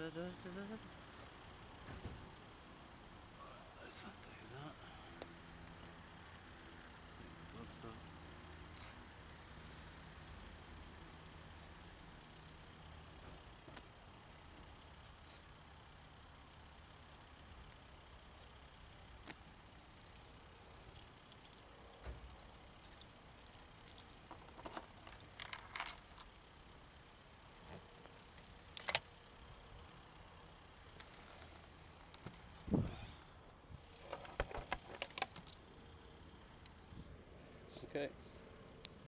Let's not do that. Okay.